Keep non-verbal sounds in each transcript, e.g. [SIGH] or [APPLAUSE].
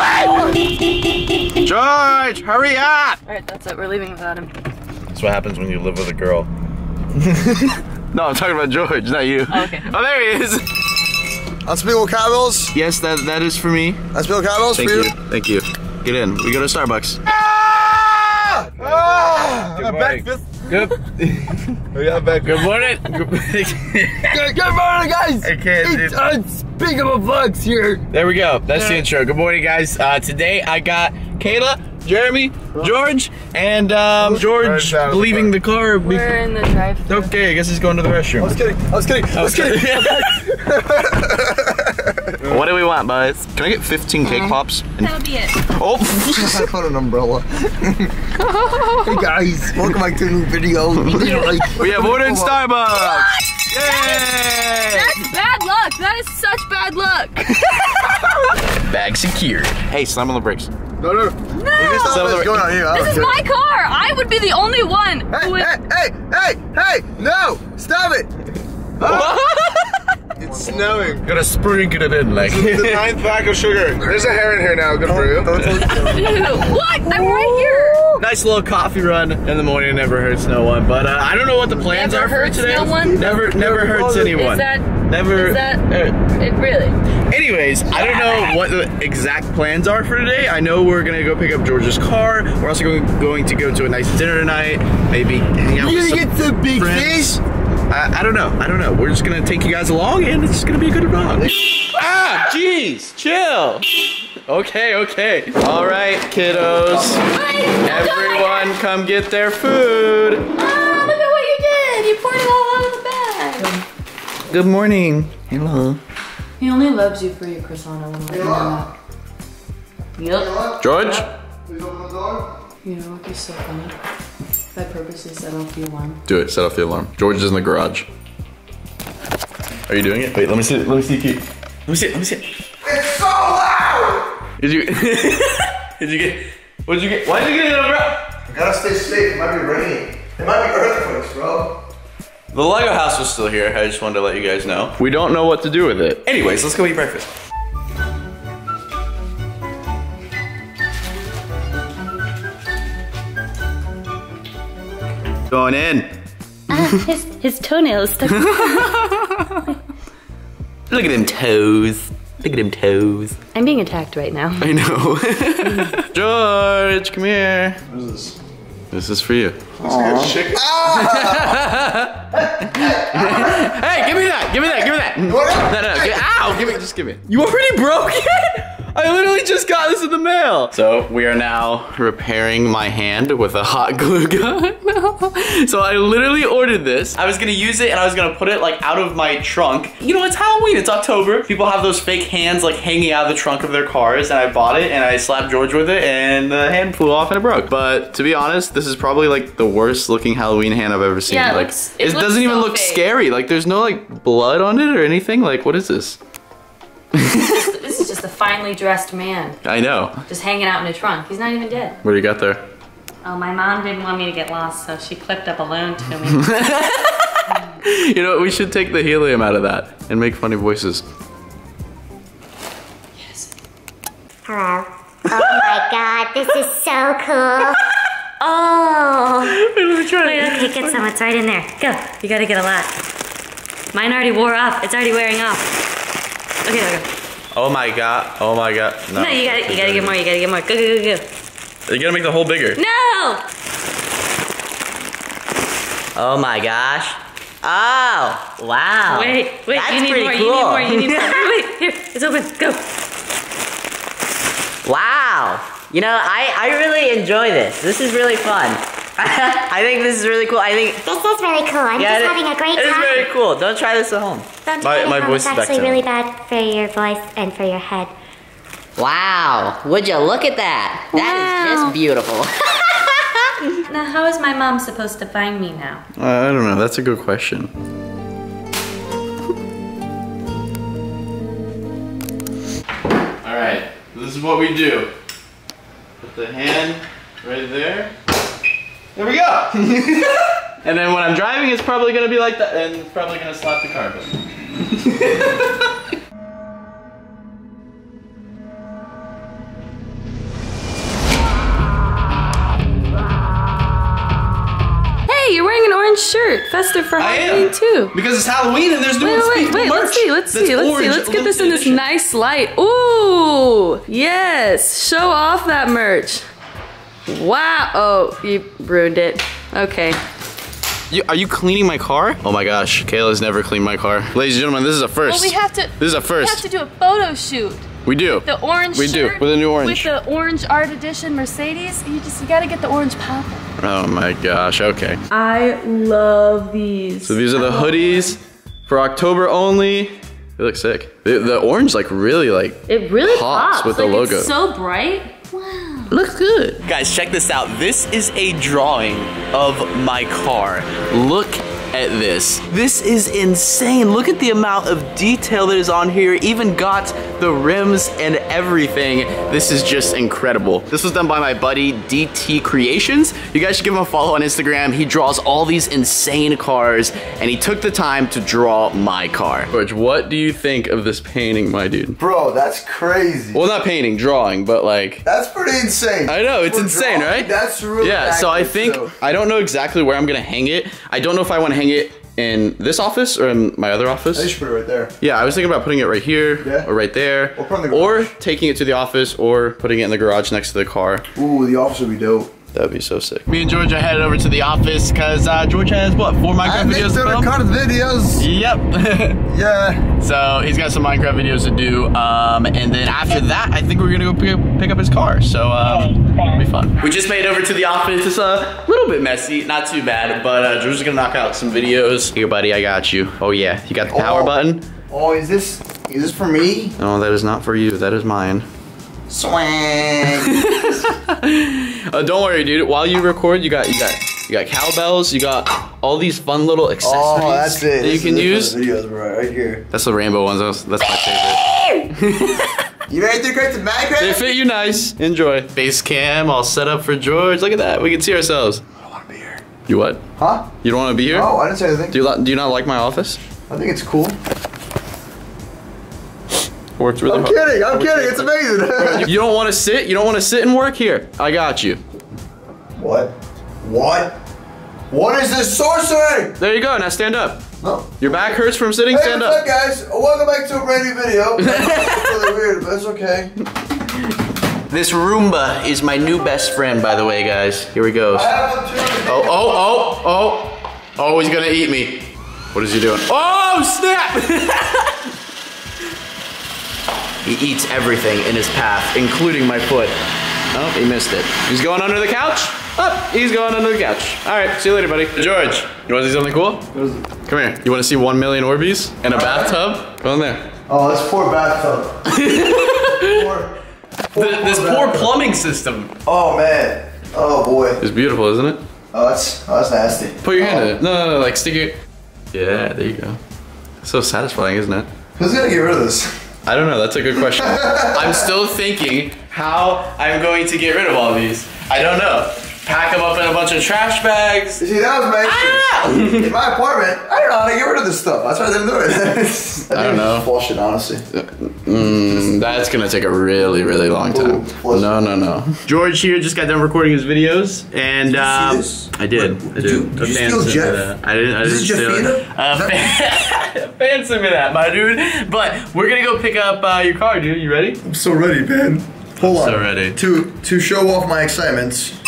away! George, hurry up! Alright, that's it. We're leaving without him. That's what happens when you live with a girl. [LAUGHS] no, I'm talking about George, not you. Oh, okay. Oh, there he is. Unspeakable Cowbells. Yes, that that is for me. Unspeakable Cowbells Thank for you. you. Thank you. Get in. We go to Starbucks. Ah! Ah! Good I'm morning. Back. Good. We got back. Good morning. Good [LAUGHS] Good, good morning, guys. I can't, It's. Unspeakable Vlogs here. There we go. That's the intro. Good morning, guys. Uh, today I got Kayla, Jeremy, George, and um, George leaving the car. We're in the drive. Okay, I guess he's going to the restroom. I was kidding. I was kidding. I was kidding. [LAUGHS] [LAUGHS] [LAUGHS] what do we want, boys? Can I get 15 cake mm-hmm. pops? And- That'll be it. [LAUGHS] oh, I found an umbrella. [LAUGHS] hey guys, welcome back to a new video. Like, we have ordered Starbucks. Yay! That's bad luck. That is such bad luck. Bag secured. Hey, slam on the brakes. no, no. No. What's going on here? This is care. my car. I would be the only one Hey, who would. hey, hey, hey, hey! No! Stop it! Oh. It's snowing. Gotta sprinkle it in like. The ninth pack of sugar. There's a hair in here now. Good for you. [LAUGHS] what? I'm right here. nice little coffee run in the morning never hurts no one. But uh, I don't know what the plans Never are for hurts today. no one? Never, never hurts anyone. Is that? never. Is that? uh, It really? Anyways, I don't know what the exact plans are for today. I know we're gonna go pick up George's car. We're also going, going to go to a nice dinner tonight. Maybe hang out with You're some gonna get some big friends. fish? I, I don't know. I don't know. We're just gonna take you guys along, and it's just gonna be a good vlog. ah, jeez, chill. Okay, okay. All right, kiddos. Everyone, come get their food. Ah, look at what you did. You poured it all out of the bag. Good morning. Hello. He only loves you for your croissant. I want to let you know that. Yep. George. Please open the door. You know what? You're so funny. If I purposely set off the alarm. Do it. Set off the alarm. George is in the garage. Are you doing it? Wait, let me see. Let me see. Keith. Let me see. it, Let me see. it. It's so loud! Did you? [LAUGHS] did you get? What did you get? Why did you get it on the ground? I gotta stay safe. It might be raining. It might be earthquakes, bro. The Lego house was still here. I just wanted to let you guys know. We don't know what to do with it. Anyways, let's go eat breakfast. Going in. Ah, his, his toenails stuck. [LAUGHS] Look at them toes. Look at them toes. I'm being attacked right now. I know. [LAUGHS] George, come here. What is this? This is for you. Chicken. Ah! [LAUGHS] Hey, give me that! Give me that! Give me that! No, What? no, no! Get, ow! Give me, just give me. You already broke it? I literally just got this in the mail. So we are now repairing my hand with a hot glue gun. [LAUGHS] so I literally ordered this. I was gonna use it and I was gonna put it like out of my trunk. You know, it's Halloween. It's October. People have those fake hands like hanging out of the trunk of their cars, and I bought it and I slapped George with it, and the hand flew off and it broke. But to be honest, this is probably like the worst looking Halloween hand I've ever seen. Yeah, it like, looks- it looks doesn't even look fake. scary. Like, there's no like blood on it or anything. Like, what is this? [LAUGHS] this is just a finely dressed man, I know. just hanging out in a trunk. He's not even dead. What do you got there? Oh, my mom didn't want me to get lost, so she clipped up a balloon to me. [LAUGHS] You know, what? we should take the helium out of that and make funny voices. Yes. Hello. Oh my god, this is so cool. [LAUGHS] Oh. Let me try Wait, it. okay, get some. It's right in there. Go. You gotta get a lot. Mine already wore off. It's already wearing off. Okay, okay. Oh my god. Oh my god. No, No, you gotta, you gotta get more. You gotta get more. Go, go, go, go. You gotta make the hole bigger. No! Oh my gosh. Oh, wow. Wait, wait. That's you need pretty more. cool. You need more. You need more. [LAUGHS] wait, wait. Here, it's open. Go. Wow. You know, I, I really enjoy this. This is really fun. [LAUGHS] I think this is really cool. I think This is really cool. I'm yeah, just having a great time. It is time. very cool. Don't try this at home. Don't My- my voice is actually to really bad for your voice and for your head. Wow. Would you look at that? That is Wow. just beautiful. [LAUGHS] Now, how is my mom supposed to find me now? Uh, I don't know. That's a good question. All right. This is what we do. Put the hand right there. There we go. [LAUGHS] and then when I'm driving, it's probably gonna be like that, and it's probably gonna slap the car. But... [LAUGHS] shirt, festive for Halloween too. Because it's Halloween and there's new wait, wait, wait, wait Let's see, let's see, let's see. Let's get this in this nice light. Ooh, yes, show off that merch. Wow, oh, you ruined it. Okay. You, are you cleaning my car? Oh my gosh, Kayla's never cleaned my car. Ladies and gentlemen, this is a first. Well, we have to. This is a first. We have to do a photo shoot. We do. The orange We do, with a new orange. With the orange art edition Mercedes. You just you gotta get the orange pop. Oh my gosh, okay. I love these. So these are the hoodies for October only. They look sick. The, the orange like really like It really Pops pops with the logo. It's so bright. Looks good. Guys, check this out. This is a drawing of my car. Look at this. This is insane. Look at the amount of detail that is on here. Even got the rims and everything. This is just incredible. This was done by my buddy DT Creations. You guys should give him a follow on Instagram. He draws all these insane cars and he took the time to draw my car. George, what do you think of this painting, my dude? Bro, that's crazy. Well, not painting, drawing, but like That's pretty insane. I know, it's For insane, drawing, right? That's really Yeah, so I think too. I don't know exactly where I'm gonna hang it. I don't know if I want to hang it in this office or in my other office. I should put it right there. Yeah, I was thinking about putting it right here Yeah. or right there, Or put it in the or taking it to the office or putting it in the garage next to the car. Ooh, the office would be dope. That'd be so sick. Me and George are headed over to the office because uh, George has what four Minecraft make videos to the film. record videos. Yep. [LAUGHS] Yeah. so he's got some Minecraft videos to do, um, and then after that, I think we're gonna go pick up, pick up his car. So um, it'll be fun. We just made it over to the office. It's a little bit messy, not too bad, but uh, George is gonna knock out some videos. Here, buddy, I got you. Oh yeah, you got the power Oh. button. Oh, is this is this for me? No, that is not for you. That is mine. Swang. [LAUGHS] Uh, don't worry, dude. While you record, you got you got you got cowbells. You got all these fun little accessories oh, that's it. that you can use. it for the videos, right here. That's the rainbow ones. That's, that's my favorite. [LAUGHS] You ready to create the They fit you nice. Enjoy. Base cam all set up for George. Look at that. We can see ourselves. I don't want to be here. You what? Huh? You don't want to be here? Oh, I didn't say anything. Do you do you not like my office? I think it's cool. Works really I'm hard. kidding. I'm kidding. It's amazing. You don't want to sit? You don't want to sit and work here? I got you. what? What? What is this sorcery? There you go. Now stand up. No. Your back hurts from sitting. Hey, stand what's up, up. guys? Welcome back to a brand new video. [LAUGHS] It's really weird, but it's okay. This Roomba is my new best friend, by the way, guys. Here he goes. I have one too. Oh, oh, oh, oh. Oh, he's gonna eat me. What is he doing? Oh, snap! [LAUGHS] he eats everything in his path, including my foot. Oh, he missed it. He's going under the couch. Up, he's going under the couch. All right, see you later, buddy. George, you want to see something cool? Come here. You want to see one million Orbeez and a bathtub? Go in there. Oh, this poor bathtub. poor, [LAUGHS] poor, Th- This poor poor plumbing system Oh man. Oh boy. It's beautiful, isn't it? Oh, that's oh, that's nasty. Put your hand oh. in it. No, no, no, like stick your. Yeah, there you go. So satisfying, isn't it? Who's gonna get rid of this? I don't know. That's a good question. [LAUGHS] I'm still thinking how I'm going to get rid of all these. I don't know. Pack them up in a bunch of trash bags. See, that was my issue. Ah! [LAUGHS] In my apartment, I don't know how to get rid of this stuff. That's why I didn't do it. [LAUGHS] I don't know. [LAUGHS] Bullshit, honestly. Mm, that's gonna take a really, really long time. Ooh, No, no, no. George here just got done recording his videos, and um, this? I did. I did. you- A did you steal Jeff? that. I didn't. I didn't steal it. Uh, fan, fan sent me that, my dude. But we're gonna go pick up uh, your car, dude. You ready? I'm so ready, man. Hold on. so ready. To to show off my excitements.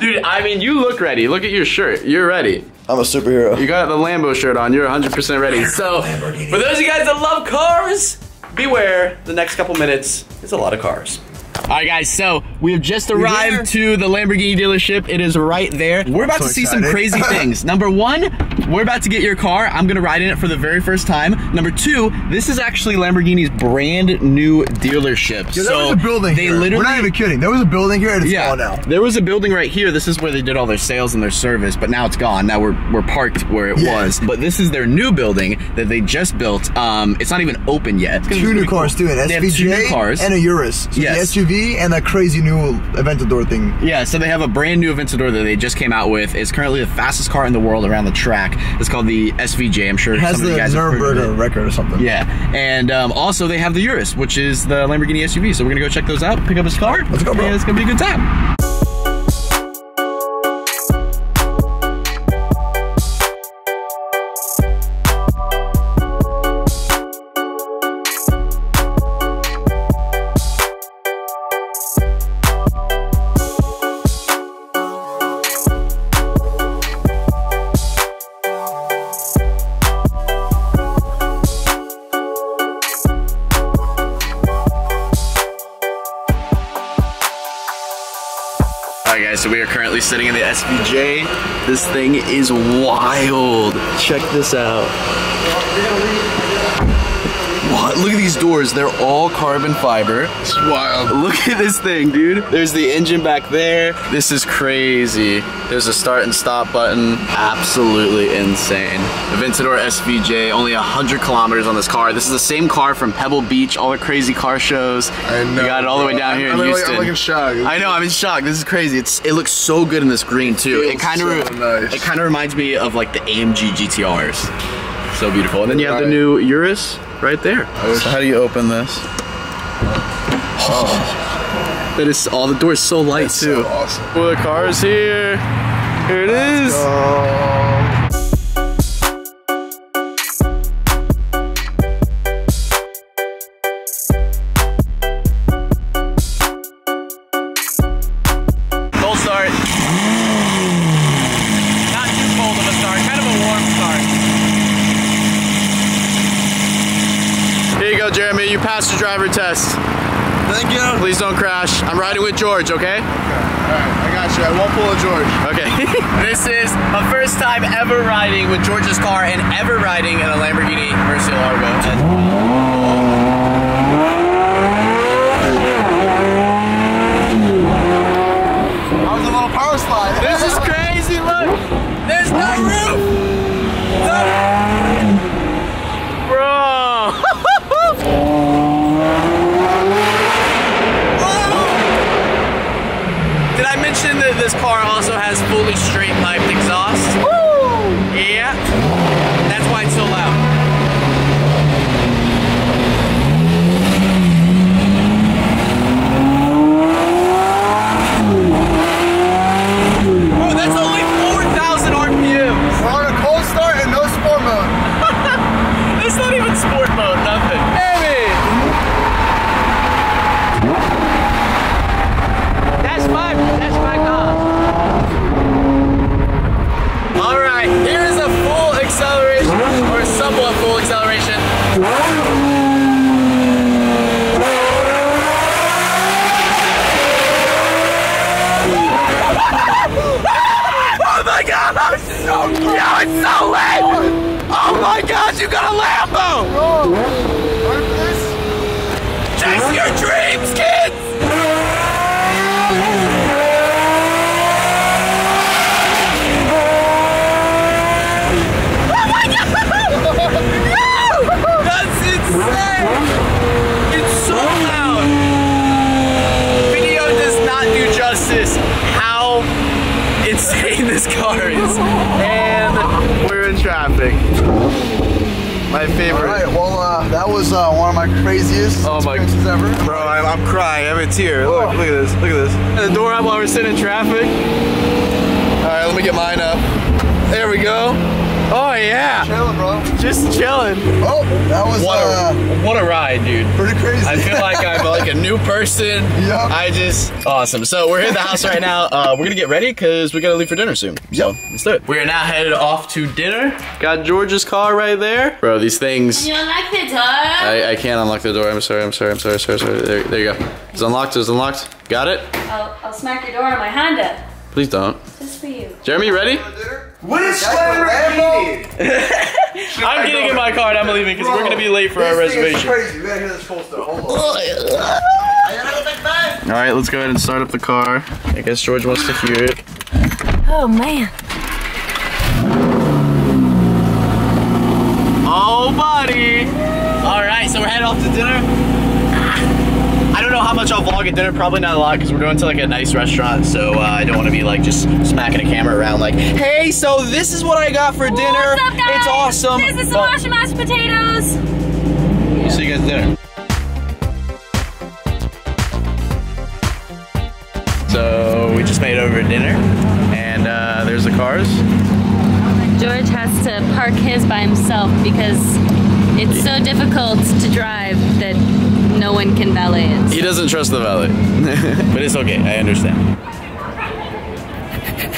Dude, I mean, you look ready. Look at your shirt. You're ready. I'm a superhero. You got the Lambo shirt on. You're 100% ready. [LAUGHS] So, for those of you guys that love cars, beware. The next couple minutes, it's a lot of cars. All right, guys. So we have just arrived to the Lamborghini dealership. It is right there. We're about So to see some crazy [LAUGHS] things. Number one, we're about to get your car. I'm gonna ride in it for the very first time. Number two, this is actually Lamborghini's brand new dealership. Yeah, there so was a building they here. literally We're not even kidding. There was a building here and it's yeah, gone now. there was a building right here. This is where they did all their sales and their service, but now it's gone. Now we're we're parked where it Yeah. was. But this is their new building that they just built. Um, it's not even open yet. It's gonna be Two new cars cool. too, an They have two new SVJ cars. and a Urus. So Yes. SUV and that crazy new Aventador thing. yeah, so they have a brand new Aventador that they just came out with. It's currently the fastest car in the world around the track. It's called the SVJ. I'm sure It has some of the you guys have heard of. Nürburgring record or something. Yeah, and um, also they have the Urus, which is the Lamborghini SUV. So we're gonna go check those out, pick up his car. Let's go, bro. And it's gonna be a good time. Currently sitting in the SVJ. This thing is wild. Check this out. Look at these doors. They're all carbon fiber. It's wild. [LAUGHS] Look at this thing, dude. There's the engine back there. This is crazy. There's a start and stop button. Absolutely insane. The Aventador SVJ, only 100 kilometers on this car. This is the same car from Pebble Beach, all the crazy car shows. I know. We got it all the way down here I'm, in I'm Houston. Like, I'm like in shock. I know, I'm in shock. This is crazy. It's it looks so good in this green too. It Feels kind of so nice. it kind of reminds me of like the AMG GTRs. So beautiful. And then you have the new Urus right there. So how do you open this? That is all the doors so light That's too. so awesome. Well, the car is here. Here it is. Um, George, okay? Alright, I got you. I won't pull a George. Okay. [LAUGHS] this is my first time ever riding with George's car and ever riding in a Lamborghini Murcielago. Oh. And I was a little power slide. this is crazy, look! There's no roof! Look! Bro! Did I mention that this car also has fully straight piped exhaust? Yeah. That's why it's so loud. Oh, that's only 4,000 RPMs. We're on a cold start and no sport mode. It's not even sport mode, nothing. Baby! That's my, that's my car. All right, here is a full acceleration, or somewhat full acceleration. Oh my god, I'm so, yo, it's so lit! Oh my god, you got a Lambo! Oh. Bro, ready for this? Chase your dreams, kids! Oh my god! No! That's insane! It's so loud! Video does not do justice how insane this car is. And we're in traffic. My favorite. Alright, well, uh, that was uh, one of my craziest Oh my- experiences ever. Bro, I'm, I'm crying. I have a tear. Look, look at this. Look at this. The door up while we're sitting in traffic. All right, let me get mine up. There we go. Oh yeah, Chilling, bro. just chilling. Oh, that was What uh, a what a ride, dude. pretty crazy. I feel like I'm like a new person. Yup. I just awesome. So we're here at the house right now. Uh, we're gonna get ready because we gotta leave for dinner soon. So let's do it. We are now headed off to dinner. Got George's car right there. Bro, these things. You like the door? I, I can't unlock the door. I'm sorry. I'm sorry. I'm sorry. Sorry. Sorry. There, there you go. It's unlocked. It's unlocked. Got it. I'll, I'll smack your door on my Honda. Please don't. Just for you. Jeremy, you ready? Which Lamborghini? I'm getting in my car and I'm leaving because we're gonna be late for our This thing reservation. crazy. We gotta hear this full story. Hold on. [LAUGHS] I gotta go back back. All right, let's go ahead and start up the car. I guess George wants to hear it. Oh man. Oh, buddy. All right, so we're heading off to dinner. I don't know how much I'll vlog at dinner. Probably not a lot because we're going to like a nice restaurant. So uh, I don't want to be like just smacking a camera around like, hey, so this is what I got for dinner. Up, guys? It's awesome. This is But- squash and mashed potatoes. We'll see you guys at dinner. So we just made over dinner, and uh, there's the cars. George has to park his by himself because it's so difficult to drive no one can valet it. He doesn't trust the valet, [LAUGHS] but it's okay. I understand.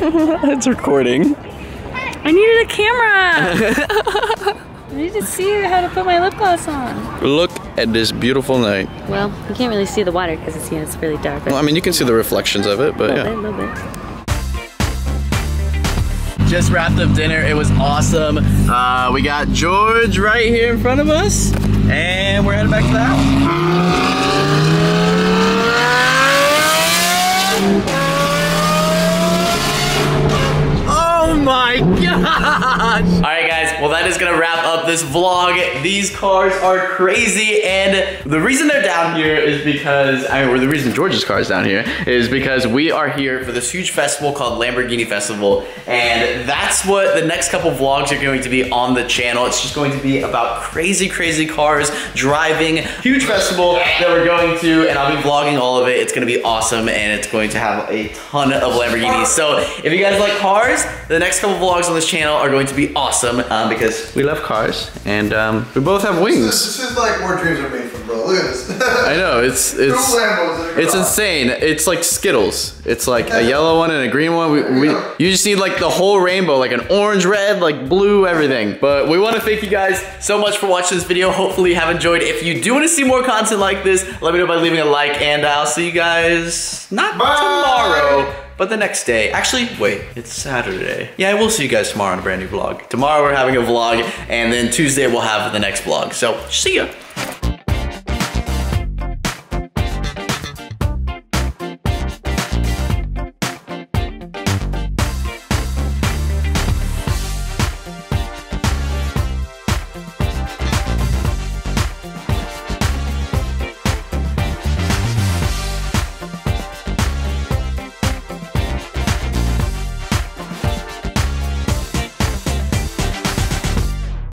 [LAUGHS] it's recording. I needed a camera. [LAUGHS] I need to see how to put my lip gloss on. Look at this beautiful night. Well, you can't really see the water because it's, you know, it's really dark. But Well, I mean, you can see the reflections of it, but a yeah. bit, a little bit. just wrapped up dinner. It was awesome. Uh, we got George right here in front of us, and we're headed back to the house. Oh my gosh! All right, guys. Well, that is gonna wrap up this vlog. These cars are crazy, and the reason they're down here is because, I mean, or the reason George's car is down here is because we are here for this huge festival called Lamborghini Festival, and that's what the next couple vlogs are going to be on the channel. It's just going to be about crazy, crazy cars driving. Huge festival that we're going to, and I'll be vlogging all of it. It's gonna be awesome, and it's going to have a ton of Lamborghinis. So if you guys like cars, the next couple vlogs on this channel are going to be awesome um, because we love cars, and um, we both have wings. This is like where dreams are made from, bro. Look at this. [LAUGHS] I know it's it's Two Lambos in a it's insane. It's like Skittles. It's like a yellow one and a green one. We, we you just need like the whole rainbow, like an orange, red, like blue, everything. But we want to thank you guys so much for watching this video. Hopefully you have enjoyed. If you do want to see more content like this, let me know by leaving a like, and I'll see you guys not Bye. tomorrow. But the next day, actually, wait, it's Saturday. Yeah, I will see you guys tomorrow on a brand new vlog. Tomorrow we're having a vlog, and then Tuesday we'll have the next vlog. So, see ya.